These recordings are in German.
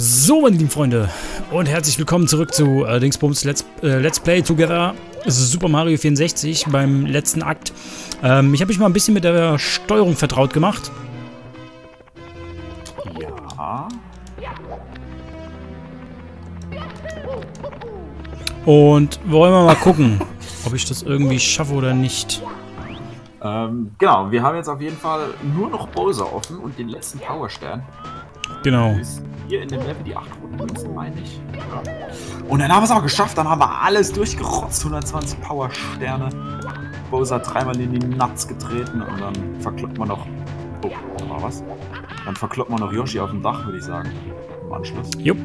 So, meine lieben Freunde, und herzlich willkommen zurück zu äh, Dingsbums Let's, äh, Let's Play Together Super Mario 64 beim letzten Akt. Ähm, ich habe mich mal ein bisschen mit der Steuerung vertraut gemacht. Ja. Und wollen wir mal gucken, ob ich das irgendwie schaffe oder nicht. Ähm, genau, wir haben jetzt auf jeden Fall nur noch Bowser offen und den letzten Powerstern. Genau. Ist hier in dem Level die 8 Münzen, meine ich. Ja. Und dann haben wir es auch geschafft, dann haben wir alles durchgerotzt. 120 Powersterne. Bowser dreimal in die Nuts getreten und dann verkloppt man noch. Oh, da war was. Dann verkloppt man noch Yoshi auf dem Dach, würde ich sagen. Im Anschluss. Jupp.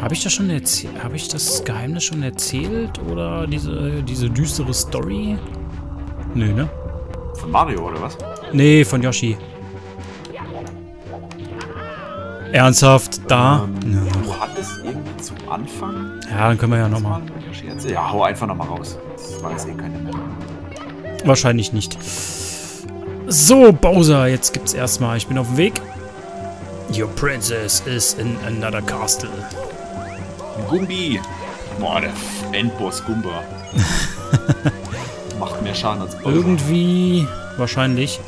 Habe ich das schon erzählt? Habe ich das Geheimnis schon erzählt? Oder diese, diese düstere Story? Nö, ne? Von Mario, oder was? Nee, von Yoshi. Ernsthaft, da? Ähm, Du hattest irgendwie zu Anfang. Ja, dann können wir ja nochmal. Ja, hau einfach nochmal raus. Das weiß eh keiner mehr. Wahrscheinlich nicht. So, Bowser, jetzt gibt's erstmal. Ich bin auf dem Weg. Your princess is in another castle. Gumbi! Boah, der Endboss Gumba. Macht mehr Schaden als Bowser. Irgendwie, wahrscheinlich.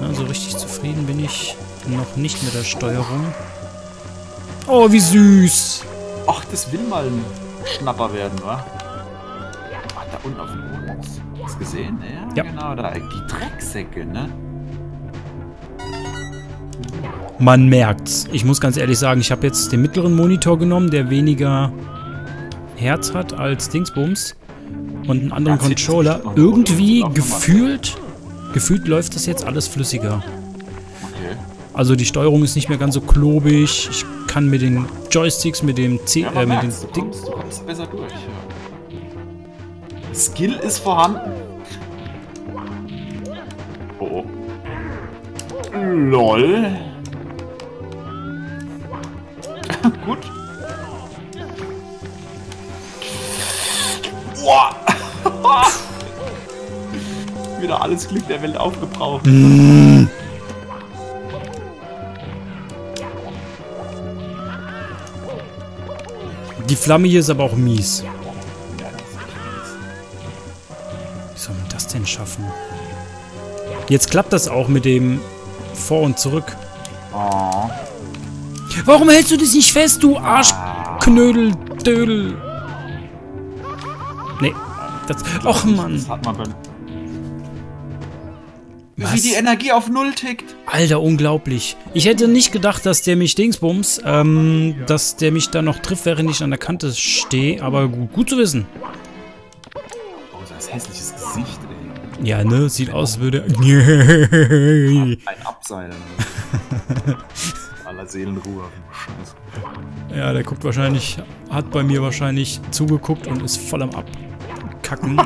Ja, so richtig zufrieden bin ich noch nicht mit der Steuerung. Oh, wie süß! Ach, das will mal ein Schnapper werden, wa? Ach, da unten auf dem Boden. Hast du gesehen? Ja, Ja. genau, da. Die Drecksäcke, ne? Man merkt's. Ich muss ganz ehrlich sagen, ich habe jetzt den mittleren Monitor genommen, der weniger Herz hat als Dingsbums. Und einen anderen Controller. Irgendwie gefühlt, gefühlt läuft das jetzt alles flüssiger. Also die Steuerung ist nicht mehr ganz so klobig. Ich kann mit den Joysticks, mit dem C, Ja, äh, mit den merkt's, du kommst, du kommst besser durch, ja. Skill ist vorhanden. Oh, oh. LOL. Gut. Boah. Wieder alles Glück der Welt aufgebraucht. Die Flamme hier ist aber auch mies. Wie soll man das denn schaffen? Jetzt klappt das auch mit dem Vor- und Zurück. Oh. Warum hältst du das nicht fest, du Arschknödel, Dödel? Nee, das... Och, Mann. Das hat man beim. Wie die Energie auf Null tickt. Alter, unglaublich. Ich hätte nicht gedacht, dass der mich Dingsbums, ähm, dass der mich da noch trifft, während ich an der Kante stehe. Aber gut, gut zu wissen. Oh, das hässliches Gesicht, ey. Ja, ne? Sieht aus, als würde... Ein Abseilen. Aller Seelenruhe. Scheiße. Ja, der guckt wahrscheinlich, hat bei mir wahrscheinlich zugeguckt und ist voll am Abkacken.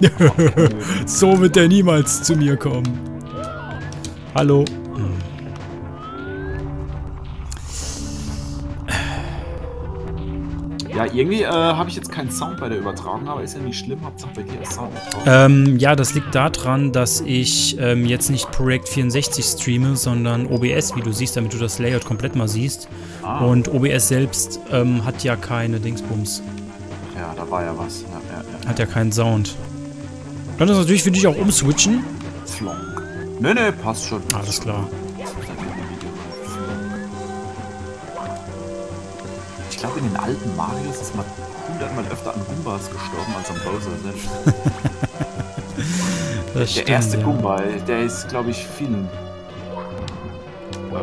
so wird der niemals zu mir kommen. Hallo. Ja, irgendwie äh, habe ich jetzt keinen Sound bei der Übertragung, aber ist ja nicht schlimm. Hauptsache bei dir ist Sound. Ähm, ja, das liegt daran, dass ich ähm, jetzt nicht Projekt 64 streame, sondern OBS, wie du siehst, damit du das Layout komplett mal siehst. Ah. Und OBS selbst ähm, hat ja keine Dingsbums, Ja, da war ja was. Ja, ja, ja. hat ja keinen Sound. Kann das natürlich für dich auch umswitchen. Flonk. Nee, nee, passt schon. Alles klar. Ich glaube, in den alten Marios ist man hundertmal öfter an Gumbas gestorben als an Bowser selbst. Das Der stimmt, erste ja. Gumba, der ist, glaube ich, vielen. Äh,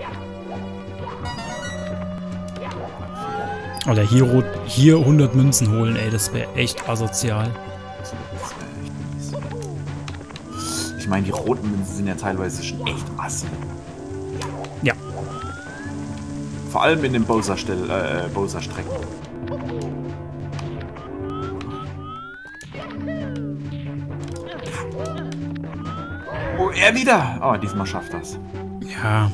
ja. Oder hier, hier 100 Münzen holen, ey, das wäre echt asozial. Ich meine, die roten Münzen sind ja teilweise schon echt assi. Ja. Vor allem in den Bowser-Stell- äh, Bowser-Strecken. Oh, er wieder! Oh, diesmal schafft das. Ja.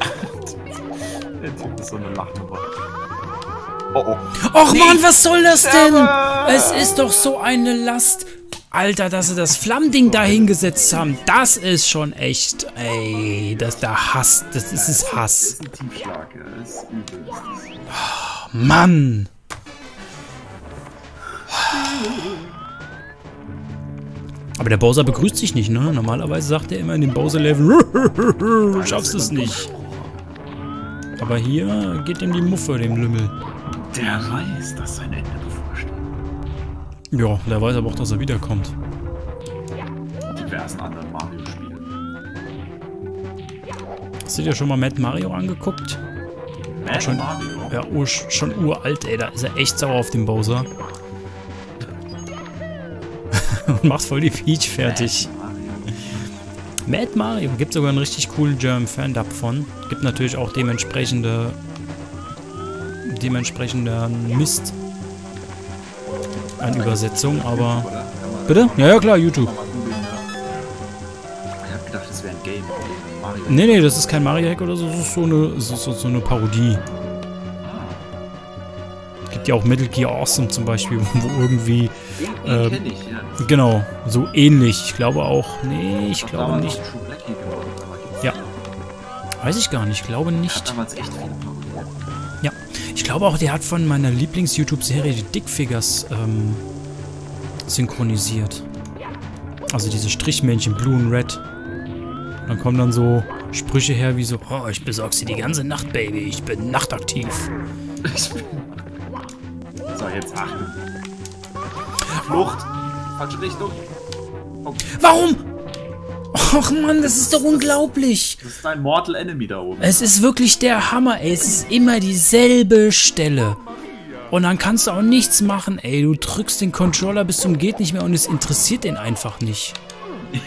Der Typ ist so eine Lachnummer. Oh, oh. Och Mann, was soll das denn? Es ist doch so eine Last. Alter, dass sie das Flammding da hingesetzt haben, das ist schon echt, ey, das der Hass, das ist es Hass. übel. Mann. Aber der Bowser begrüßt sich nicht, ne? Normalerweise sagt er immer in den Bowser-Level, du schaffst es nicht. Aber hier geht ihm die Muffe, dem Lümmel. Der weiß, dass sein Ende. Ja, der weiß aber auch, dass er wiederkommt. Diversen anderen Mario-Spielen. Hast du dir schon mal Mad Mario angeguckt? Mad schon- Mario. Ja, ur, schon uralt, ey. Da ist er echt sauer auf den Bowser. Und macht voll die Peach fertig. Mario. Mad Mario. Gibt sogar einen richtig coolen German Fan-Dub von. Gibt natürlich auch dementsprechende dementsprechender Mist an Übersetzung, aber... Bitte? Ja, ja, klar, YouTube. ja. Ich hab gedacht, das wäre ein Game. Mario. Nee, nee, das ist kein Mario-Hack oder so, das ist so eine, so, so, so eine Parodie. Gibt ja auch Metal Gear Awesome zum Beispiel, wo irgendwie, Den, den Ähm, kenn ich, ja. genau, so ähnlich. Ich glaube auch, nee, ich glaube nicht. Ja. Weiß ich gar nicht, ich glaube Ich nicht. damals echt viele. Ja, ich glaube auch, der hat von meiner Lieblings-YouTube-Serie die Dickfigures ähm, synchronisiert. Also diese Strichmännchen, Blue und Red. Dann kommen dann so Sprüche her wie so, oh, ich besorg sie die ganze Nacht, Baby, ich bin nachtaktiv. Ich bin... So, jetzt Achtung. Flucht. Falsche Richtung. Warum? Och Mann, das ist doch unglaublich. Das ist dein Mortal Enemy da oben. Es ist wirklich der Hammer, ey. Es ist immer dieselbe Stelle. Und dann kannst du auch nichts machen, ey. Du drückst den Controller bis zum geht nicht mehr und es interessiert den einfach nicht.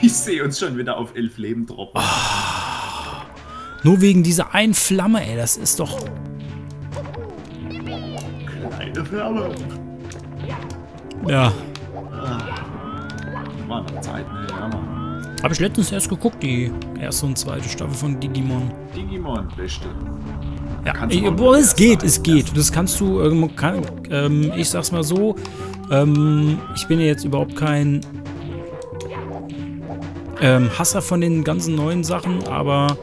Ich sehe uns schon wieder auf elf Leben droppen. Nur wegen dieser einen Flamme, ey. Das ist doch... Kleine Flamme. Ja. War noch Zeit, ne? Ja, Mann. Habe ich letztens erst geguckt, die erste und zweite Staffel von Digimon. Digimon, beste. Ja, Kannst du ey, boah, es geht, es geht. Das kannst du, ähm, kann, ähm, ich sag's mal so, ähm, ich bin ja jetzt überhaupt kein ähm, Hasser von den ganzen neuen Sachen, aber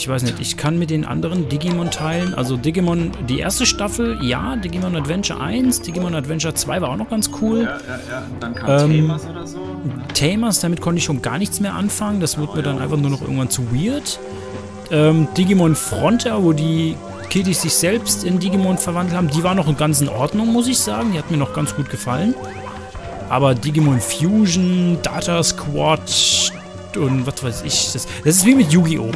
ich weiß nicht, ich kann mit den anderen Digimon teilen, also Digimon, die erste Staffel, ja, Digimon Adventure 1, Digimon Adventure 2 war auch noch ganz cool. Ja, ja, ja. Und dann kam Ähm, Themas oder so. Tamers, damit konnte ich schon gar nichts mehr anfangen. Das wurde mir dann einfach nur noch irgendwann zu weird. Ähm, Digimon Frontier, wo die Kiddies sich selbst in Digimon verwandelt haben, die war noch ganz in Ordnung, muss ich sagen. Die hat mir noch ganz gut gefallen. Aber Digimon Fusion, Data Squad und was weiß ich, das, das ist wie mit Yu-Gi-Oh!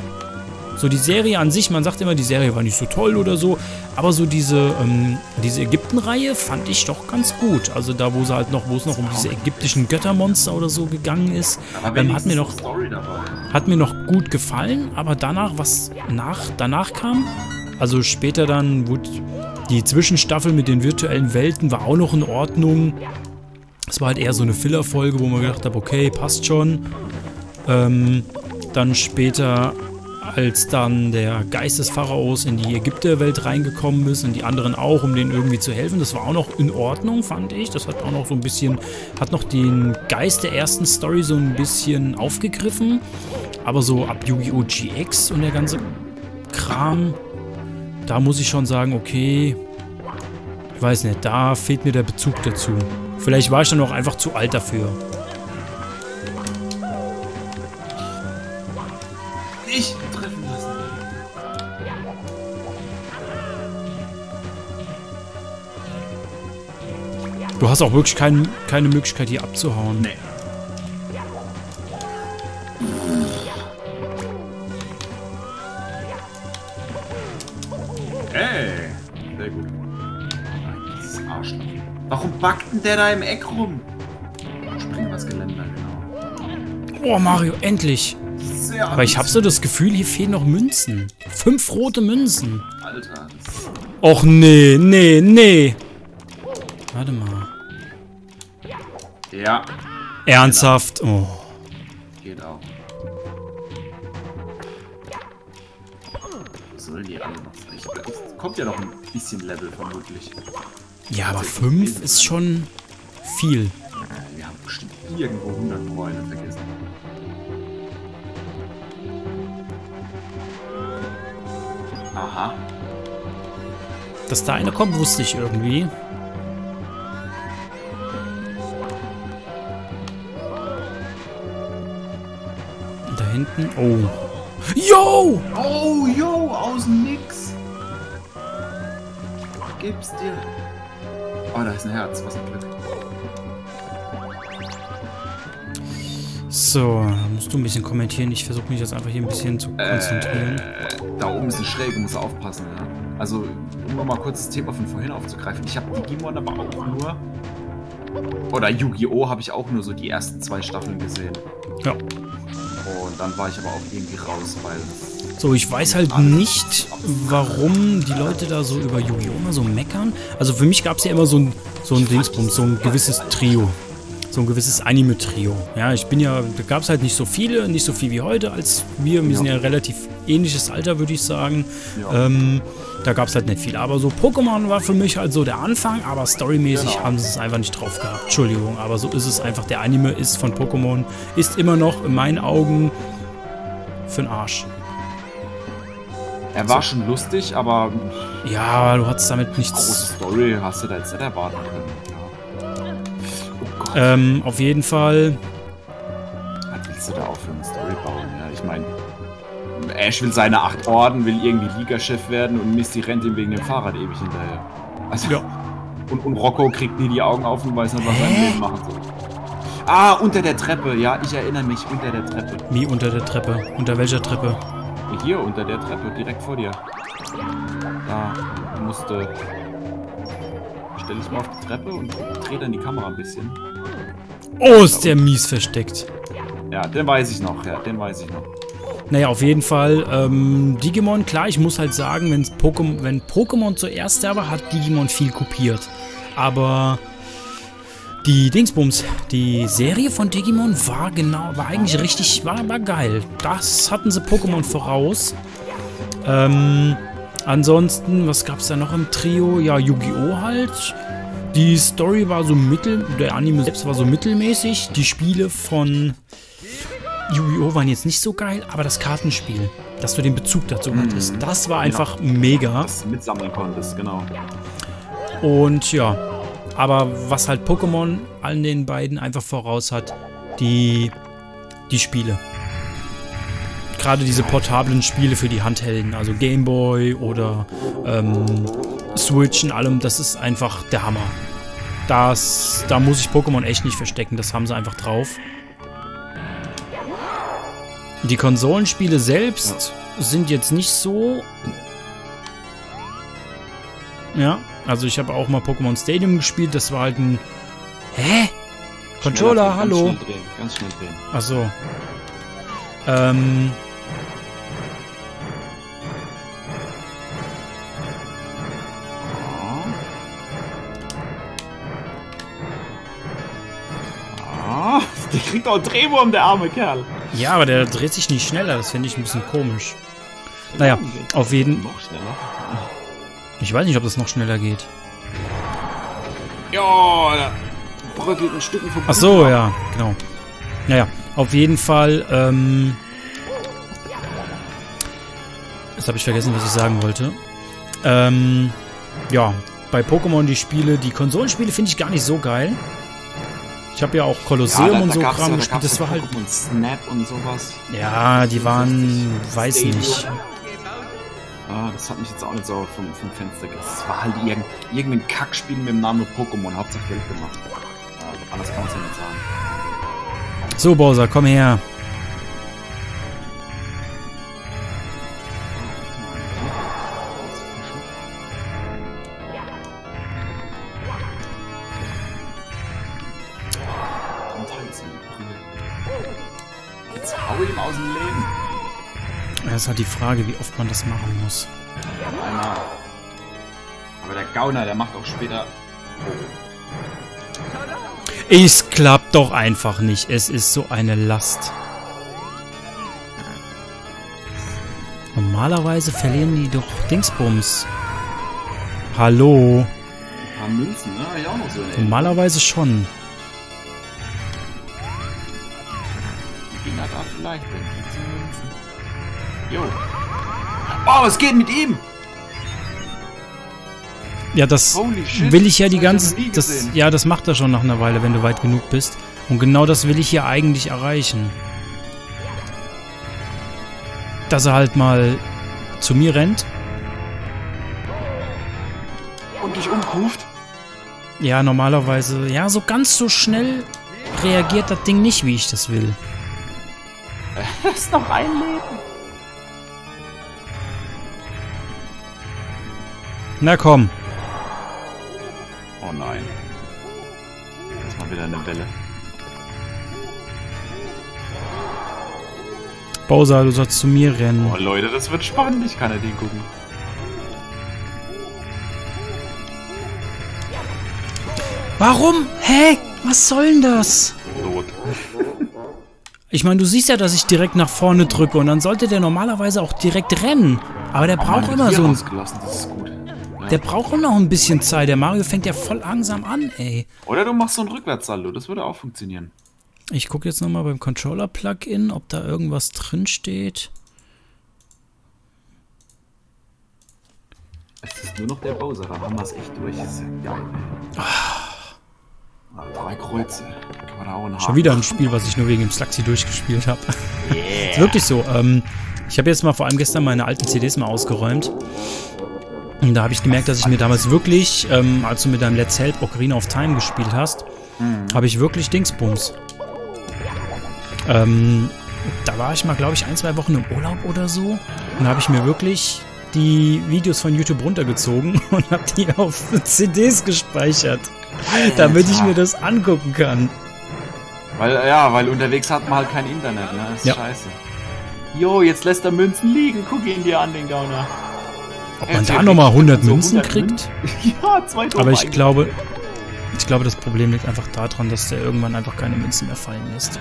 So die Serie an sich, man sagt immer, die Serie war nicht so toll oder so, aber so diese, ähm, diese Ägypten-Reihe fand ich doch ganz gut. Also da, wo sie halt noch, wo es noch um diese ägyptischen Göttermonster oder so gegangen ist, ähm, hat mir noch hat mir noch gut gefallen, aber danach, was nach, danach kam, also später dann, wurde die Zwischenstaffel mit den virtuellen Welten war auch noch in Ordnung. Es war halt eher so eine Filler-Folge, wo man gedacht hat, okay, passt schon. Ähm, dann später, als dann der Geist des Pharaos in die Ägypterwelt reingekommen ist und die anderen auch, um denen irgendwie zu helfen, das war auch noch in Ordnung, fand ich. Das hat auch noch so ein bisschen, hat noch den Geist der ersten Story so ein bisschen aufgegriffen. Aber so ab Yu-Gi-Oh! GX und der ganze Kram, da muss ich schon sagen, okay, ich weiß nicht, da fehlt mir der Bezug dazu. Vielleicht war ich dann auch einfach zu alt dafür. Nicht Du hast auch wirklich kein, keine Möglichkeit, hier abzuhauen. Nee. Ey, sehr gut. Dieses Arschloch. Warum backt denn der da im Eck rum? Springen was Geländer, genau. Oh, Mario, endlich. Sehr Aber ich habe so das Gefühl, hier fehlen noch Münzen. Fünf rote Münzen. Alter, das Och, nee, nee, nee. Warte mal. Ja, Ernsthaft? Oh. geht auch. Wo sollen die alle noch? Ich- Es kommt ja noch ein bisschen Level vermutlich. Ja, aber fünf ist schon viel. Äh, Wir haben bestimmt irgendwo 100 Freunde vergessen. Aha. Dass da einer kommt, wusste ich irgendwie. Hinten. Oh. Yo! Oh, yo, aus dem Nix. Gib's dir. Oh, da ist ein Herz. Was ein Glück. So, musst du ein bisschen kommentieren. Ich versuche mich jetzt einfach hier ein bisschen zu konzentrieren. Äh, da oben ist eine Schräge, muss aufpassen. Ja? Also, um nochmal kurz das Thema von vorhin aufzugreifen. Ich habe Digimon aber auch nur. Oder Yu-Gi-Oh! habe ich auch nur so die ersten zwei Staffeln gesehen. Ja. Und dann war ich aber auch irgendwie raus, weil. So, ich weiß halt nicht, warum die Leute da so über Yu-Gi-Oh! immer so meckern. Also für mich gab es ja immer so ein, so ein Dingsbums, so ein gewisses Trio. So ein gewisses Anime-Trio. Ja, ich bin ja, da gab es halt nicht so viele, nicht so viel wie heute als wir. Wir sind ja relativ ähnliches Alter, würde ich sagen. Ja. Ähm, da gab es halt nicht viel. Aber so Pokémon war für mich halt so der Anfang, aber storymäßig Genau. haben sie es einfach nicht drauf gehabt. Entschuldigung, aber so ist es einfach. Der Anime ist von Pokémon, ist immer noch in meinen Augen für den Arsch. Er war schon lustig, aber Ja, du hattest damit große nichts. Story hast du da jetzt nicht erwarten können. Ja. Oh Gott. Ähm, auf jeden Fall. Was willst du da auch Ash will seine acht Orden, will irgendwie Ligachef werden und Misty rennt ihm wegen dem Fahrrad ewig hinterher. Also, Ja. und, und Rocco kriegt nie die Augen auf und weiß nicht, was er im Leben machen soll. Ah, unter der Treppe. Ja, ich erinnere mich, unter der Treppe. Wie unter der Treppe. Unter welcher Treppe? Hier, unter der Treppe, direkt vor dir. Da musste... Stell dich mal auf die Treppe und dreh dann die Kamera ein bisschen. Oh, ist der mies versteckt. Ja, den weiß ich noch, ja, den weiß ich noch. Naja, auf jeden Fall. Ähm, Digimon, klar, ich muss halt sagen, wenn's Pokémon, wenn Pokémon zuerst da war, hat Digimon viel kopiert. Aber die Dingsbums, die Serie von Digimon war genau, war eigentlich richtig, war, war geil. Das hatten sie Pokémon voraus. Ähm, ansonsten, was gab's da noch im Trio? Ja, Yu-Gi-Oh! halt. Die Story war so mittel, der Anime selbst war so mittelmäßig. Die Spiele von Yu-Gi-Oh! waren jetzt nicht so geil, aber das Kartenspiel, dass du den Bezug dazu hattest, das war einfach mega. Was du mitsammeln konntest, genau. Und ja, aber was halt Pokémon an den beiden einfach voraus hat, die, die Spiele. Gerade diese portablen Spiele für die Handhelden, also Game Boy oder ähm, Switch und allem, das ist einfach der Hammer. Das, da muss ich Pokémon echt nicht verstecken, das haben sie einfach drauf. Die Konsolenspiele selbst sind jetzt nicht so. Ja, also ich habe auch mal Pokémon Stadium gespielt, das war halt ein. Hä? Controller, Schneller, hallo. Ganz schnell drehen, ganz schnell drehen. Achso. Ähm. Ah, der kriegt auch einen Drehwurm, der arme Kerl. Ja, aber der dreht sich nicht schneller, das finde ich ein bisschen komisch. Naja, auf jeden. Ich weiß nicht, ob das noch schneller geht. Ja, da bröckelt ein Stück vom Ach so, ja, genau. Naja, auf jeden Fall, ähm. Jetzt habe ich vergessen, was ich sagen wollte. Ähm, ja, bei Pokémon die Spiele, die Konsolenspiele finde ich gar nicht so geil. Ich habe ja auch Kolosseum und so Kram gespielt, gab's das war halt. Pokémon Snap und sowas. Ja, die waren, weiß Stadium. nicht. Ah, das hat mich jetzt auch nicht so vom, vom Fenster gerissen. Es war halt irgend, irgendein Kackspiel mit dem Namen Pokémon. Hauptsache Geld gemacht. Also anders kann man es ja nicht sagen. So, Bowser, komm her. Dem Leben. Das ist halt die Frage, wie oft man das machen muss. Einmal. Aber der Gauner, der macht auch später. Es klappt doch einfach nicht. Es ist so eine Last. Normalerweise verlieren die doch Dingsbums. Hallo. Ein paar Münzen, ne? Ja, auch noch so eine. Normalerweise schon. Vielleicht Rendite zu Münzen. Jo. Oh, was geht mit ihm? Ja, das shit, will ich ja die ganze... Das, ja, das macht er schon nach einer Weile, wenn du weit genug bist. Und genau das will ich hier eigentlich erreichen. Dass er halt mal zu mir rennt. Und dich umruft? Ja, normalerweise... Ja, so ganz so schnell reagiert das Ding nicht, wie ich das will. Das ist noch ein Leben. Na komm. Oh nein. Jetzt mal wieder eine Welle. Bowser, du sollst zu mir rennen. Oh Leute, das wird spannend. Ich kann ja den gucken. Warum? Hä? Was soll denn das? Ich meine, du siehst ja, dass ich direkt nach vorne drücke und dann sollte der normalerweise auch direkt rennen. Aber der braucht immer so ein, Ausgelassen, das ist gut. Ja. der braucht immer noch ein bisschen Zeit. Der Mario fängt ja voll langsam an, ey. Oder du machst so ein Rückwärtssaldo. Das würde auch funktionieren. Ich gucke jetzt nochmal beim Controller-Plugin, ob da irgendwas drin steht. Es ist nur noch der Bowser. Dann haben wir es echt durch. Das ist ja geil, ey. Ah, drei Kreuze. Kann man da auch einen Schon wieder ein Spiel, was ich nur wegen dem Slugsy durchgespielt habe. Ist wirklich so. Ähm, ich habe jetzt mal vor allem gestern meine alten CDs mal ausgeräumt. Und da habe ich gemerkt, dass ich mir damals wirklich, ähm, als du mit deinem Let's Help Ocarina of Time gespielt hast, habe ich wirklich Dingsbums. Ähm, da war ich mal, glaube ich, ein, zwei Wochen im Urlaub oder so. Und da habe ich mir wirklich die Videos von YouTube runtergezogen und habe die auf CDs gespeichert, damit ich mir das angucken kann. Weil, ja, weil unterwegs hat man halt kein Internet, ne? Ist Ja. scheiße. Jo, jetzt lässt er Münzen liegen. Guck ihn dir an, den Gauner. Ob man da nochmal 100 So Münzen 100 kriegt? Ja, zwei Tore Aber ich glaube, ich glaube, das Problem liegt einfach daran, dass der irgendwann einfach keine Münzen mehr fallen lässt. So,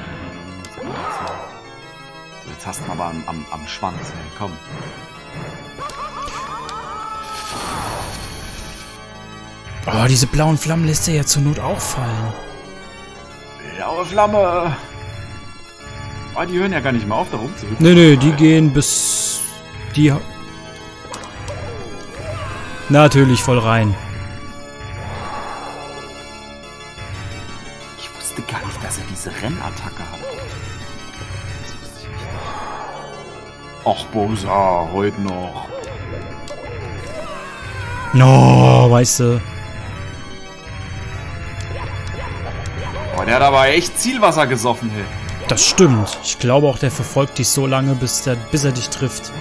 jetzt hast du aber am, am, am Schwanz, ey. Komm. Oh, diese blauen Flammen lässt er ja zur Not auch fallen. Blaue Flamme. Oh, die hören ja gar nicht mehr auf, da rumzuhüpfen. Nee, nee, die gehen bis... Die... Natürlich voll rein. Ich wusste gar nicht, dass er diese Rennattacke hat. Och, Bowser, heute noch. No, weißt du. Oh, der hat aber echt Zielwasser gesoffen, hey. Das stimmt. Ich glaube auch, der verfolgt dich so lange, bis, der, bis er dich trifft.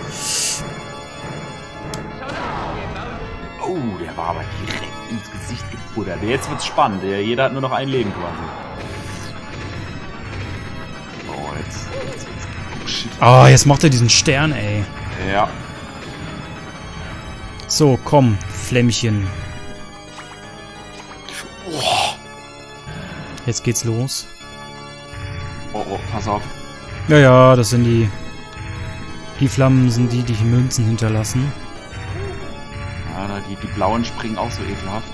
Oh, der war aber direkt ins Gesicht gebuddert. Jetzt wird's spannend. Der- Jeder hat nur noch ein Leben quasi. Oh, jetzt, jetzt wird's... Oh, shit. Ah, jetzt macht er diesen Stern, ey. Ja. So, komm, Flämmchen. Jetzt geht's los. Oh, oh, pass auf. Ja, ja, das sind die... Die Flammen sind die, die Münzen hinterlassen. Ja, da die, die blauen springen auch so ekelhaft.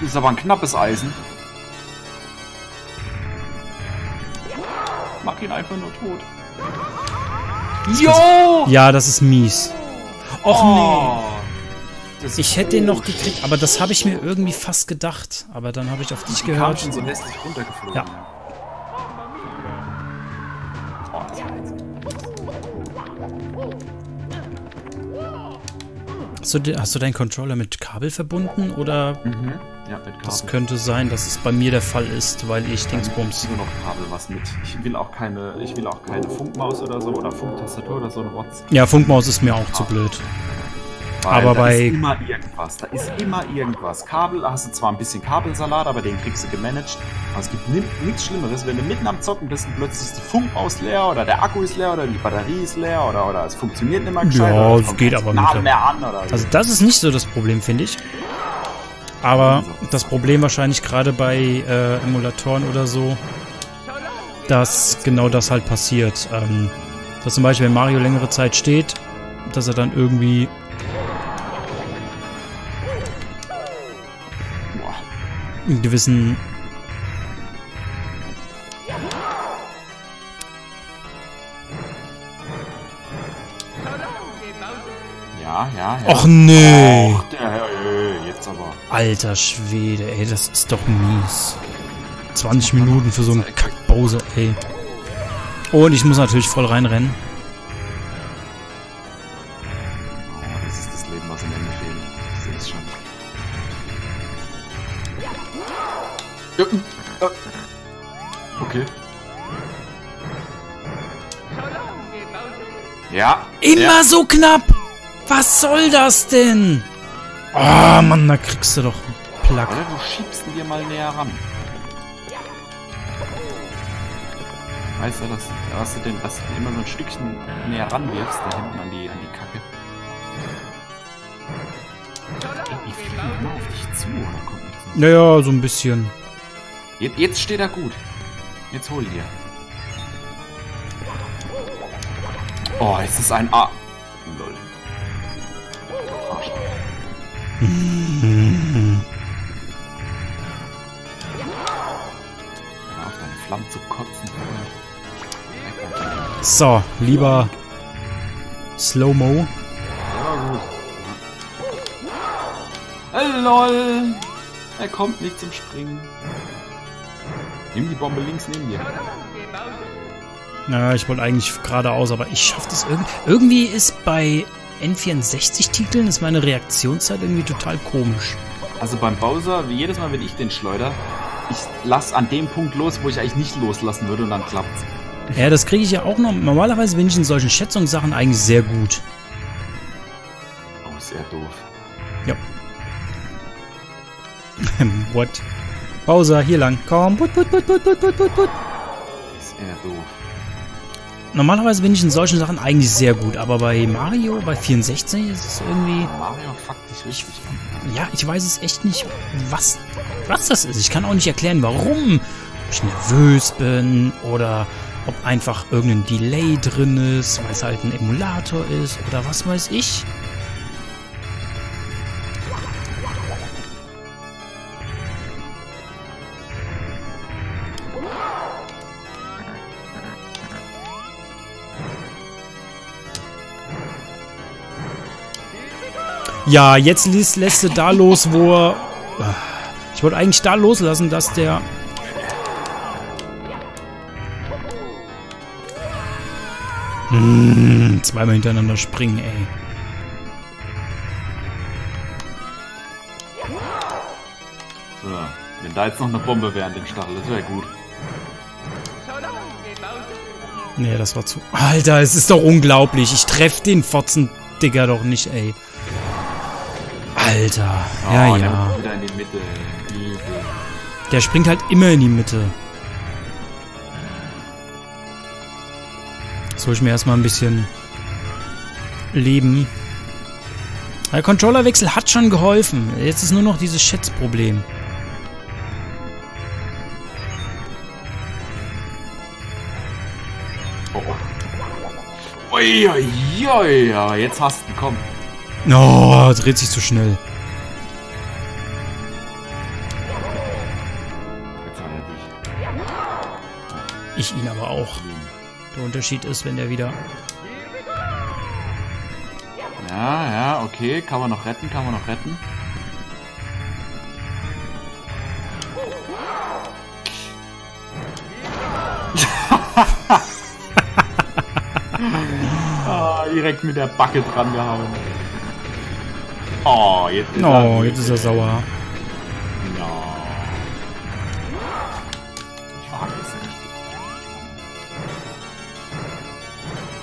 Das ist aber ein knappes Eisen. Mach ihn einfach nur tot. Jo! Ja, das ist mies. Och Oh, ist Ich hätte den noch gekriegt, aber das habe ich mir irgendwie fast gedacht. Aber dann habe ich auf dich Die kam gehört. schon so lästig runtergeflogen. Ja. Hast du, hast du deinen Controller mit Kabel verbunden oder Mhm. Ja, mit Kabel. das könnte sein, dass es bei mir der Fall ist, weil ich Dingsbums. Nur noch Kabel was mit. Ich will auch keine, ich will auch keine Funkmaus oder so oder Funktastatur oder so ein Rotz. Ja, Funkmaus ist mir auch zu blöd. Weil Aber da bei- ist immer irgendwas. Da ist immer irgendwas. Kabel, da hast du zwar ein bisschen Kabelsalat, aber den kriegst du gemanagt. Aber es gibt ni- nichts Schlimmeres, wenn du mitten am Zocken bist und plötzlich ist die Funkmaus leer oder der Akku ist leer oder die Batterie ist leer oder, oder es funktioniert nicht mehr gescheit. Ja, oder es geht aber mittlerweile. mehr an oder Also das ist nicht so das Problem, finde ich. Aber das Problem wahrscheinlich gerade bei äh, Emulatoren oder so, dass genau das halt passiert. Ähm, dass zum Beispiel, wenn Mario längere Zeit steht, dass er dann irgendwie einen gewissen Ja, ja, ja. Och nee. Jetzt aber. Alter Schwede, ey, das ist doch mies. 20 Minuten für so einen Kackpause, ey. Und ich muss natürlich voll reinrennen. Immer ja. so knapp! Was soll das denn? Ah, Mann, da kriegst du doch einen Plack. Oder du schiebst ihn dir mal näher ran. Weißt du, dass, dass, du den, dass du den immer so ein Stückchen näher ranwirfst, da hinten an die, an die Kacke. Ey, die fliegen immer auf dich zu, oder kommt nichts? Naja, so ein bisschen. Jetzt, jetzt steht er gut. Jetzt hol dir. Oh, es ist ein A. Lol. Auf deine Flammen zu kotzen. So, lieber Slow-Mo. Ja, gut. Äh, lol. Er kommt nicht zum Springen. Nimm die Bombe links neben dir. Naja, ich wollte eigentlich geradeaus, aber ich schaffe das irgendwie. Irgendwie ist bei N64-Titeln ist meine Reaktionszeit irgendwie total komisch. Also beim Bowser, wie jedes Mal, wenn ich den schleuder, ich lass an dem Punkt los, wo ich eigentlich nicht loslassen würde und dann klappt's. Ja, das kriege ich ja auch noch. Normalerweise bin ich in solchen Schätzungssachen eigentlich sehr gut. Oh, sehr doof. Ja. What? Bowser, hier lang. Komm. Put, put, put, put, put, put, put, put. Sehr doof. Normalerweise bin ich in solchen Sachen eigentlich sehr gut, aber bei Mario, bei 64 ist es irgendwie... Mario fuckt dich richtig an. Ja, ich weiß es echt nicht, was, was das ist. Ich kann auch nicht erklären, warum. Ob ich nervös bin oder ob einfach irgendein Delay drin ist, weil es halt ein Emulator ist oder was weiß ich. Ja, jetzt lässt, lässt du da los, wo er... Ich wollte eigentlich da loslassen, dass der... Hm, zweimal hintereinander springen, ey. So, wenn da jetzt noch eine Bombe wäre an dem Stachel, das wäre gut. Nee, das war zu... Alter, es ist doch unglaublich. Ich treffe den Fotzen, Digga, doch nicht, ey. Alter. Ja, Oh, der ja. die Mitte. Der springt halt immer in die Mitte. Jetzt hol ich mir erstmal ein bisschen Leben. Der Controllerwechsel hat schon geholfen. Jetzt ist nur noch dieses Schätzproblem. Oh, oh. Ui, ui, ui, aber jetzt hast du ihn, komm. Oh, dreht sich zu schnell. Ich ihn aber auch. Der Unterschied ist, wenn der wieder... Ja, ja, okay. Kann man noch retten, kann man noch retten. ah, direkt mit der Backe dran gehauen. Oh, jetzt ist Oh, er jetzt ist er sauer. Ja. Ich wage es nicht.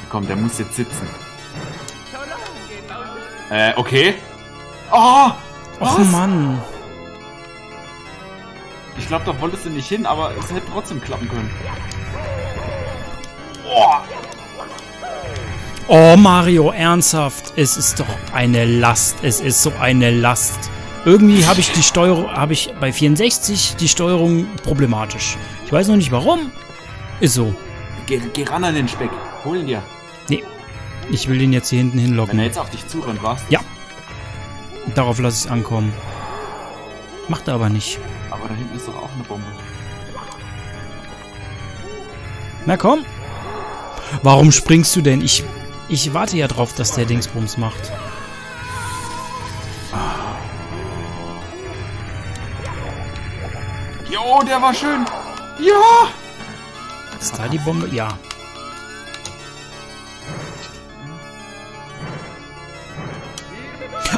Komm, der muss jetzt sitzen. Äh, okay. Oh! Was? Mann. Ich glaube, da wolltest du nicht hin, aber es hätte trotzdem klappen können. Oh! Oh, Mario, ernsthaft. Es ist doch eine Last. Es ist so eine Last. Irgendwie habe ich die Steuerung, habe ich bei 64 die Steuerung problematisch. Ich weiß noch nicht warum. Ist so. Geh, geh ran an den Speck. Hol ihn dir. Nee. Ich will den jetzt hier hinten Wenn er hinlocken. jetzt auf dich zurennt, war's. Ja. Darauf lasse ich es ankommen. Macht er aber nicht. Aber da hinten ist doch auch eine Bombe. Na komm. Warum springst du denn? Ich Ich warte ja drauf, dass der Dingsbums macht. Jo, der war schön. Ja! Ist da die Bombe? Ja.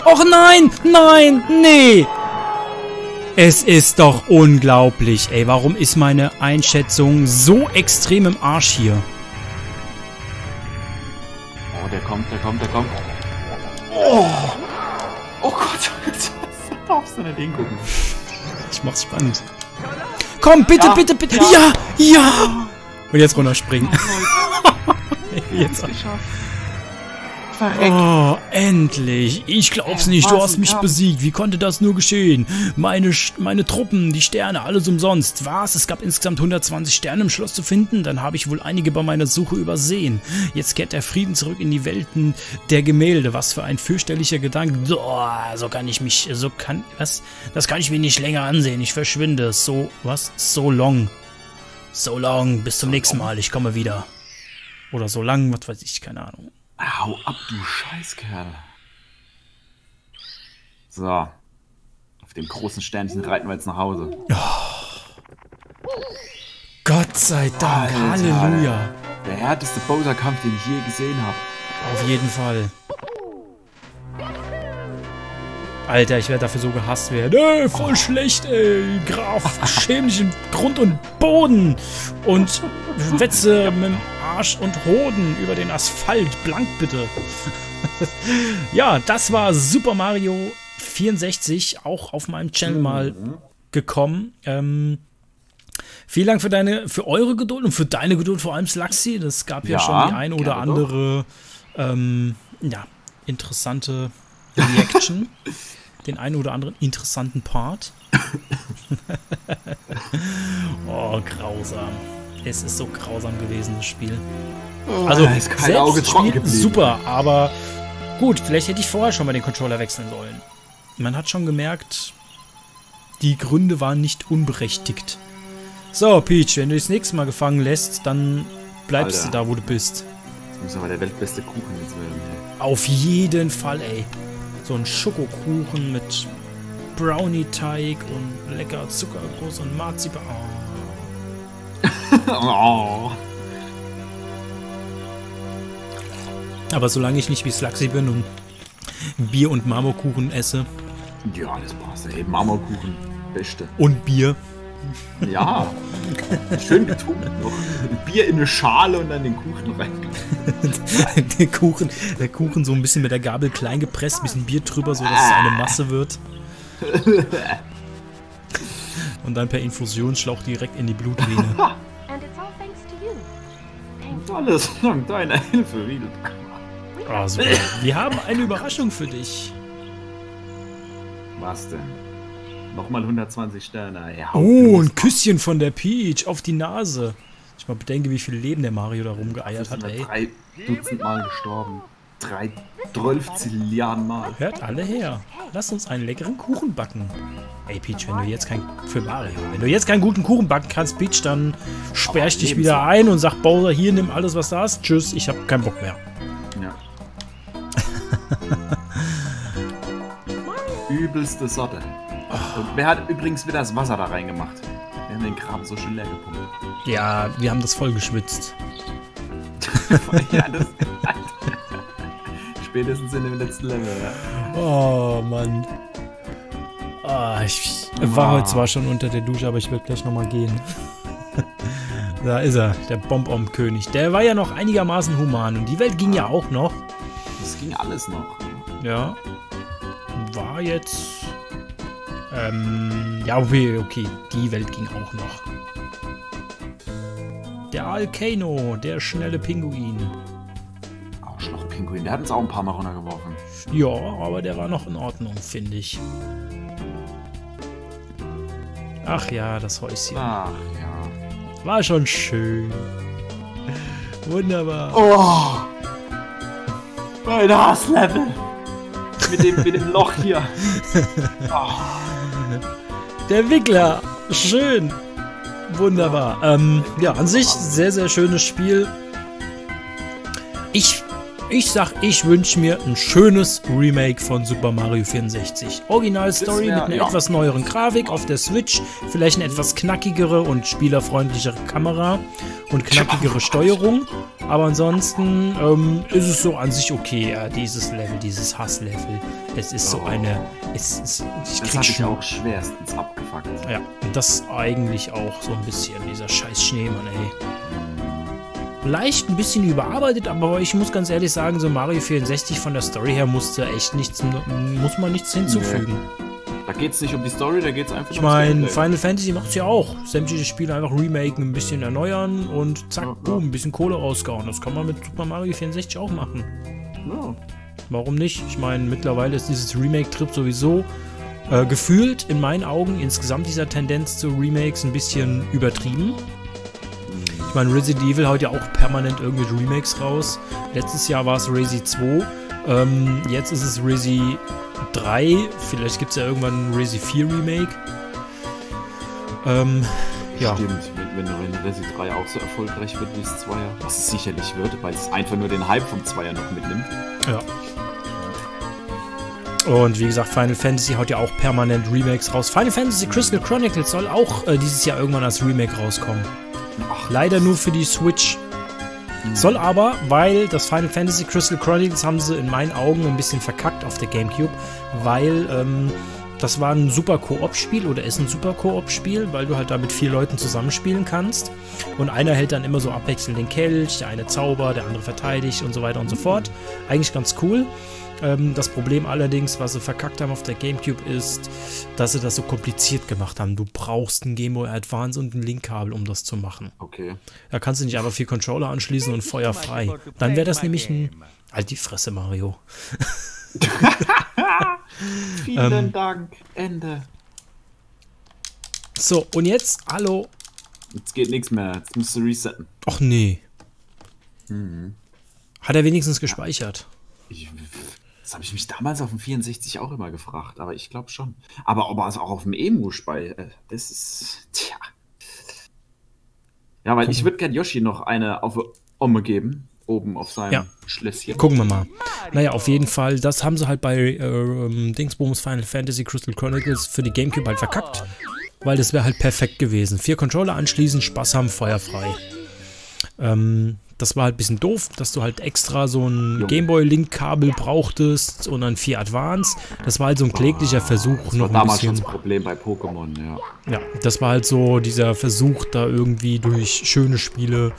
Och nein! Nein! Nee! Es ist doch unglaublich, ey. Warum ist meine Einschätzung so extrem im Arsch hier? Kommt, der kommt, der kommt. Oh! Oh Gott, jetzt darfst du nicht hingucken. Ich mach's spannend. Komm, bitte, Ja, bitte, bitte. ja. Ja, ja. Und jetzt runterspringen. jetzt. geschafft. Verreckt. Oh, endlich. Ich glaub's nicht, du hast mich besiegt. Wie konnte das nur geschehen? Meine, Sch- meine Truppen, die Sterne, alles umsonst. Was? Es gab insgesamt 120 Sterne im Schloss zu finden? Dann habe ich wohl einige bei meiner Suche übersehen. Jetzt kehrt der Frieden zurück in die Welten der Gemälde. Was für ein fürchterlicher Gedanke. Oh, so kann ich mich, so kann, was? Das kann ich mir nicht länger ansehen. Ich verschwinde. So, was? So long. So long. Bis zum nächsten Mal. Ich komme wieder. Oder so lang, was weiß ich, keine Ahnung. Hau ab, du Scheißkerl. So. Auf dem großen Sternchen reiten wir jetzt nach Hause. Gott sei Dank, Alter. Halleluja. Der härteste Bowser-Kampf, den ich je gesehen habe. Auf jeden Fall. Alter, ich werde dafür so gehasst werden. Ey, voll schlecht, ey. Graf, schäm dich in Grund und Boden. Und wetze mit Arsch und Hoden über den Asphalt. Blank bitte. ja, das war Super Mario 64, auch auf meinem Channel mal gekommen. Ähm, vielen Dank für deine, für eure Geduld und für deine Geduld, vor allem Slaxi. Das gab ja, Ja, schon die ein oder andere ähm, ja, interessante Reaction. den einen oder anderen interessanten Part. oh, grausam. Es ist so grausam gewesen, das Spiel. Also, da ist kein Auge selbst trocken Spiel geblieben. super, aber gut, vielleicht hätte ich vorher schon mal den Controller wechseln sollen. Man hat schon gemerkt, die Gründe waren nicht unberechtigt. So, Peach, wenn du dich das nächste Mal gefangen lässt, dann bleibst Alter. du da, wo du bist. Das muss aber der weltbeste Kuchen jetzt werden. ey. Auf jeden Fall, ey. So ein Schokokuchen mit Brownie-Teig und lecker Zuckerguss und Marzipan. Oh. Oh. Aber solange ich nicht wie Slaxi bin und Bier und Marmorkuchen esse Ja, das passt. Ey, Marmorkuchen. Beste. und Bier, Ja. Schön getrunken noch. Bier in eine Schale und dann den Kuchen rein. der Kuchen, der Kuchen so ein bisschen mit der Gabel klein gepresst, bisschen Bier drüber, so dass es eine Masse wird. Und dann per Infusionsschlauch direkt in die Blutvene. alles dank deiner Hilfe, wie du. Ah, super. Wir haben eine Überraschung für dich. Was denn? Nochmal 120 Sterne. Ja, Oh, ein Küsschen von der Peach auf die Nase. Ich mal bedenke, wie viel Leben der Mario da rumgeeiert hat, ey. drei Dutzend Mal gestorben. Drei, 12 Zilliarden Mal. Hört alle her. Lass uns einen leckeren Kuchen backen. Ey, Peach, wenn du jetzt kein... Für Mario. Wenn du jetzt keinen guten Kuchen backen kannst, Peach, dann sperr ich dich wieder ein und sag Bowser, hier, nimm alles, was du hast. Tschüss, ich hab keinen Bock mehr. Ja. Übelste Sorte. Und wer hat übrigens wieder das Wasser da reingemacht? Wir haben den Kram so schön leer gepumpt. Ja, wir haben das voll geschwitzt. ja, das. Spätestens in dem letzten Level, ja. Oh, Mann. Ah, ich war Ah. heute zwar schon unter der Dusche, aber ich werde gleich nochmal gehen. da ist er, der Bonbon-König. Der war ja noch einigermaßen human und die Welt ging ja auch noch. Das ging alles noch. Ja. War jetzt. Ähm. Ja, okay, okay. Die Welt ging auch noch. Der Alkano, der schnelle Pinguin. Arschloch-Pinguin, der hat uns auch ein paar Mal runtergeworfen. Ja, aber der war noch in Ordnung, finde ich. Ach ja, das Häuschen. Ach ja. War schon schön. Wunderbar. Oh! Mein Hasslevel! Mit dem, mit dem Loch hier. Oh. Der Wickler. Schön. Wunderbar. Ähm, ja, an sich sehr, sehr schönes Spiel. Ich Ich sag, ich wünsche mir ein schönes Remake von Super Mario 64. Original-Story wär- mit einer ja. etwas neueren Grafik auf der Switch, vielleicht eine etwas knackigere und spielerfreundlichere Kamera und knackigere Steuerung. Aber ansonsten ähm, ist es so an sich okay, ja, dieses Level, dieses Hasslevel. Es ist so Oh. eine. Es ist, ich Das habe ich auch schwerstens abgefuckt. Ja, und das eigentlich auch so ein bisschen, dieser scheiß Schneemann, ey. Leicht ein bisschen überarbeitet, aber ich muss ganz ehrlich sagen, so Mario 64 von der Story her musste echt nichts, muss man nichts hinzufügen. Da geht es nicht um die Story, da geht es einfach Ich ums meine, Gameplay. Final Fantasy macht es ja auch. Sämtliche Spiele einfach remaken, ein bisschen erneuern und zack, Ja, ja. boom, ein bisschen Kohle rausgehauen. Das kann man mit Super Mario 64 auch machen. Ja. Warum nicht? Ich meine, mittlerweile ist dieses Remake-Trip sowieso äh, gefühlt in meinen Augen insgesamt dieser Tendenz zu Remakes ein bisschen übertrieben. Ich meine, Resident Evil haut ja auch permanent irgendwelche Remakes raus. Letztes Jahr war es Resi 2. Ähm, jetzt ist es Resi 3. Vielleicht gibt es ja irgendwann ein Resi 4 Remake. Ähm, ja. Stimmt, wenn, wenn, wenn Resi 3 auch so erfolgreich wird wie das 2er, was es sicherlich wird, weil es einfach nur den Hype vom 2er noch mitnimmt. Ja. Und wie gesagt, Final Fantasy haut ja auch permanent Remakes raus. Final Fantasy Crystal Chronicles soll auch äh, dieses Jahr irgendwann als Remake rauskommen. Leider nur für die Switch. Soll aber, weil das Final Fantasy Crystal Chronicles haben sie in meinen Augen ein bisschen verkackt auf der GameCube, weil ähm, das war ein super Koop-Spiel oder ist ein super Koop-Spiel, weil du halt da mit vier Leuten zusammenspielen kannst. Und einer hält dann immer so abwechselnd den Kelch, der eine Zauber, der andere verteidigt und so weiter und so fort. Eigentlich ganz cool. Ähm, das Problem allerdings, was sie verkackt haben auf der GameCube, ist, dass sie das so kompliziert gemacht haben. Du brauchst ein Game Boy Advance und ein Linkkabel, um das zu machen. okay. Da kannst du nicht einfach vier Controller anschließen und Feuer frei. Dann wäre das nämlich ein. Halt die Fresse, Mario. Vielen Ähm. Dank. Ende. So, und jetzt, hallo. Jetzt geht nichts mehr. Jetzt musst du resetten. Och nee. Hat er wenigstens gespeichert? Ich, habe ich mich damals auf dem 64 auch immer gefragt, aber ich glaube schon. Aber ob er es auch auf dem Emu speichert, äh, das ist. Tja. Ja, weil ich würde gern Yoshi noch eine auf Omme geben, oben auf seinem Ja. Schlösschen. Gucken wir mal. Naja, auf jeden Fall, das haben sie halt bei ähm, Dingsbums Final Fantasy Crystal Chronicles für die Gamecube halt verkackt. Weil das wäre halt perfekt gewesen. Vier Controller anschließen, Spaß haben, feuerfrei. Ähm, das war halt ein bisschen doof, dass du halt extra so ein. Gameboy-Link-Kabel brauchtest und dann vier Advance. Das war halt so ein kläglicher Versuch, Das noch war ein damals schon bisschen. das Problem bei Pokémon, ja. Ja, das war halt so dieser Versuch, da irgendwie durch schöne Spiele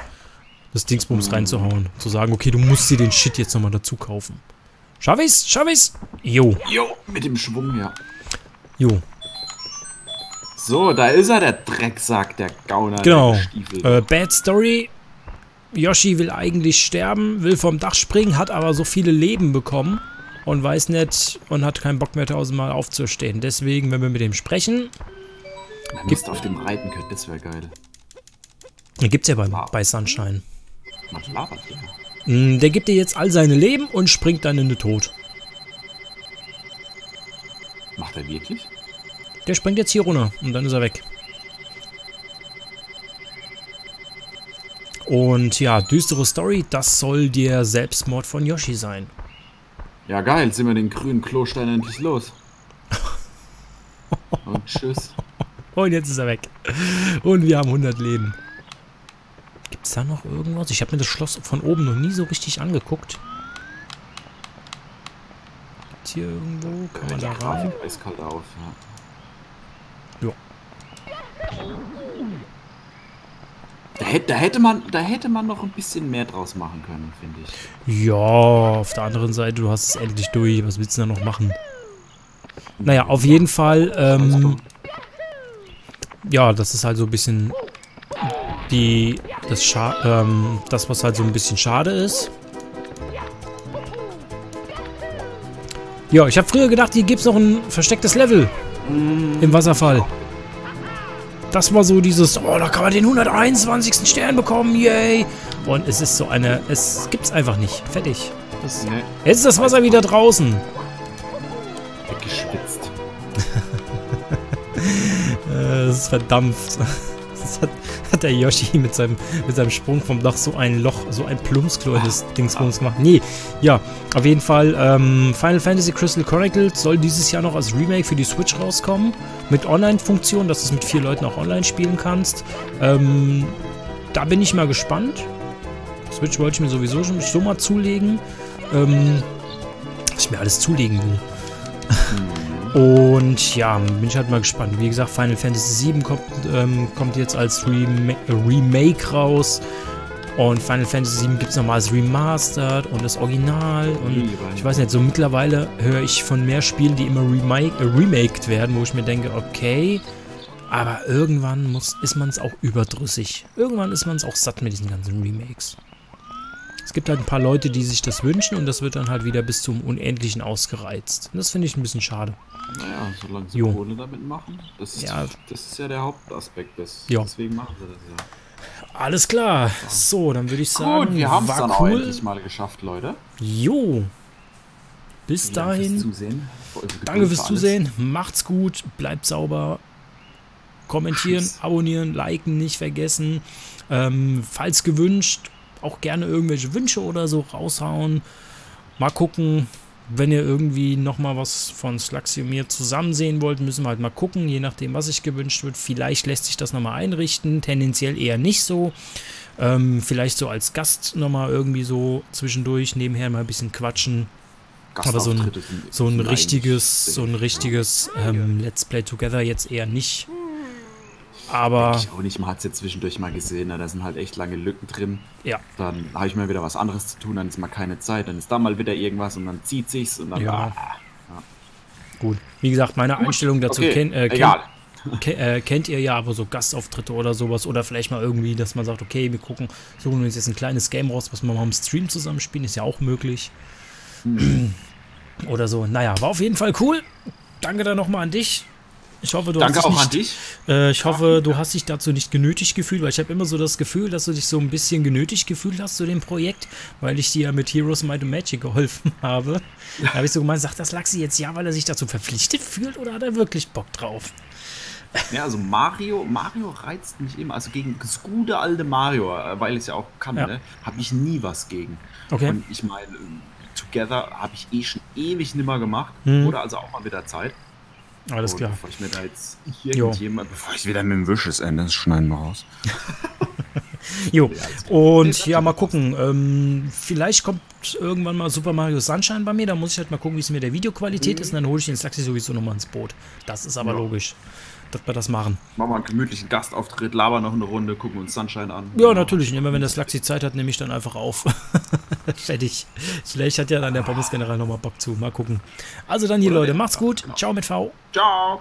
das Dingsbums reinzuhauen. Zu sagen, okay, du musst dir den Shit jetzt nochmal dazu kaufen. Schaff ich's? Schaff ich's? Jo, Jo, mit dem Schwung, ja. jo. So, da ist er, der Drecksack, der Gauner. Genau. Der. Äh, Bad Story. Yoshi will eigentlich sterben, will vom Dach springen, hat aber so viele Leben bekommen und weiß nicht und hat keinen Bock mehr tausendmal aufzustehen. Deswegen, wenn wir mit dem sprechen, Er müsste auf dem reiten können, das wäre geil. den gibt's ja bei, Wow. bei Sunshine. Was labert der? Mm, Der gibt dir jetzt all seine Leben und springt dann in den Tod. Macht er wirklich? Der springt jetzt hier runter und dann ist er weg. Und ja, düstere Story, das soll der Selbstmord von Yoshi sein. Ja, geil, sind wir den grünen Klostein endlich los. Und tschüss. Und jetzt ist er weg. Und wir haben 100 Leben. Gibt's da noch irgendwas? Ich habe mir das Schloss von oben noch nie so richtig angeguckt. Gibt's hier irgendwo? Kann man Die da rein? Eiskalt auf, ja. Ja. Hätte, da, hätte man, da hätte man noch ein bisschen mehr draus machen können, finde ich. Ja, auf der anderen Seite, du hast es endlich durch. Was willst du da noch machen? Naja, auf jeden Fall, ähm, ja, das ist halt so ein bisschen die, das, Scha ähm, das, was halt so ein bisschen schade ist. Ja, ich habe früher gedacht, hier gibt's noch ein verstecktes Level im Wasserfall. Das war so dieses, oh, da kann man den 121. Stern bekommen, yay. Und es ist so eine, es gibt's einfach nicht. Fertig. Das, Nee, jetzt ist das Wasser wieder draußen. weggeschwitzt. Äh, Es ist verdampft. Hat, der Yoshi mit seinem, mit seinem Sprung vom Dach so ein Loch, so ein Plumpsklo in das Dingsbums gemacht. Nee, ja, auf jeden Fall. Ähm, Final Fantasy Crystal Chronicles soll dieses Jahr noch als Remake für die Switch rauskommen. Mit Online-Funktion, dass du es mit vier Leuten auch online spielen kannst. Ähm, da bin ich mal gespannt. Switch wollte ich mir sowieso schon so mal zulegen. Ähm, was ich mir alles zulegen will. Und ja, bin ich halt mal gespannt. Wie gesagt, Final Fantasy VII kommt, ähm, kommt jetzt als Rema Remake raus. Und Final Fantasy VII gibt es nochmal als Remastered und das Original. Und ich weiß nicht, so mittlerweile höre ich von mehr Spielen, die immer remake, äh, remaked werden, wo ich mir denke, okay, aber irgendwann muss, ist man es auch überdrüssig. Irgendwann ist man es auch satt mit diesen ganzen Remakes. Es gibt halt ein paar Leute, die sich das wünschen und das wird dann halt wieder bis zum Unendlichen ausgereizt. Und das finde ich ein bisschen schade. Naja, solange sie Jo. Kohle damit machen. Das ist, Ja. das ist ja der Hauptaspekt. Des, Ja. Deswegen machen sie das ja. Alles klar. So, dann würde ich sagen, Gut, wir haben es dann cool. endlich mal geschafft, Leute. Jo. Bis Vielen Dank fürs dahin. Zusehen. Geduld Danke fürs. Zusehen. Macht's gut. Bleibt sauber. Kommentieren, Tschüss. abonnieren, liken nicht vergessen. Ähm, falls gewünscht, auch gerne irgendwelche Wünsche oder so raushauen. Mal gucken. Wenn ihr irgendwie nochmal was von Sluxy und mir zusammen sehen wollt, müssen wir halt mal gucken, je nachdem, was sich gewünscht wird. Vielleicht lässt sich das nochmal einrichten, tendenziell eher nicht so. Ähm, vielleicht so als Gast nochmal irgendwie so zwischendurch nebenher mal ein bisschen quatschen. Aber so ein, so ein richtiges, so ein safe. richtiges ähm, Let's Play Together jetzt eher nicht. Aber Ich auch nicht, man hat es jetzt zwischendurch mal gesehen, ne? da sind halt echt lange Lücken drin. ja, Dann habe ich mal wieder was anderes zu tun, dann ist mal keine Zeit, dann ist da mal wieder irgendwas und dann zieht sich's und dann. Ja. Ah, gut. Wie gesagt, meine Einstellung dazu okay, kennt, äh, egal. kennt, ke äh, kennt ihr ja, aber so Gastauftritte oder sowas oder vielleicht mal irgendwie, dass man sagt, okay, wir gucken, suchen uns jetzt ein kleines Game raus, was wir mal im Stream zusammenspielen, ist ja auch möglich. oder so. Naja, war auf jeden Fall cool. Danke dann nochmal an dich. Ich hoffe, du Danke hast dich auch nicht, an dich. Äh, ich hoffe, du hast dich dazu nicht genötigt gefühlt, weil ich habe immer so das Gefühl, dass du dich so ein bisschen genötigt gefühlt hast zu dem Projekt, weil ich dir ja mit Heroes Might and Magic geholfen habe. Da habe ich so gemeint, sagt das Laxi jetzt ja, weil er sich dazu verpflichtet fühlt oder hat er wirklich Bock drauf? Ja, also Mario, Mario reizt mich immer. Also gegen das gute alte Mario, äh, weil ich es ja auch kann, Ja. ne, habe ich nie was gegen. Okay. Und ich meine, ähm, Together habe ich eh schon ewig nimmer gemacht. Mhm. Oder also auch mal wieder Zeit. Alles Und klar. Bevor ich mir da jetzt Jo. irgendjemand, bevor ich wieder mit dem Wisches ende, das schneiden wir raus. Jo. Und ja, mal gucken. Ähm, vielleicht kommt irgendwann mal Super Mario Sunshine bei mir. Da muss ich halt mal gucken, wie es mit der Videoqualität ist. Und dann hole ich den Slaxi sowieso nochmal ins Boot. Das ist aber Ja. logisch, dass wir das machen. Machen wir einen gemütlichen Gastauftritt, labern noch eine Runde, gucken uns Sunshine an. Ja, natürlich. Immer wenn der Slaxi Zeit hat, nehme ich dann einfach auf. Fertig. Vielleicht hat ja dann der Pommes-General nochmal Bock zu. Mal gucken. Also dann hier, Leute. Macht's gut. genau. Ciao mit V. Ciao!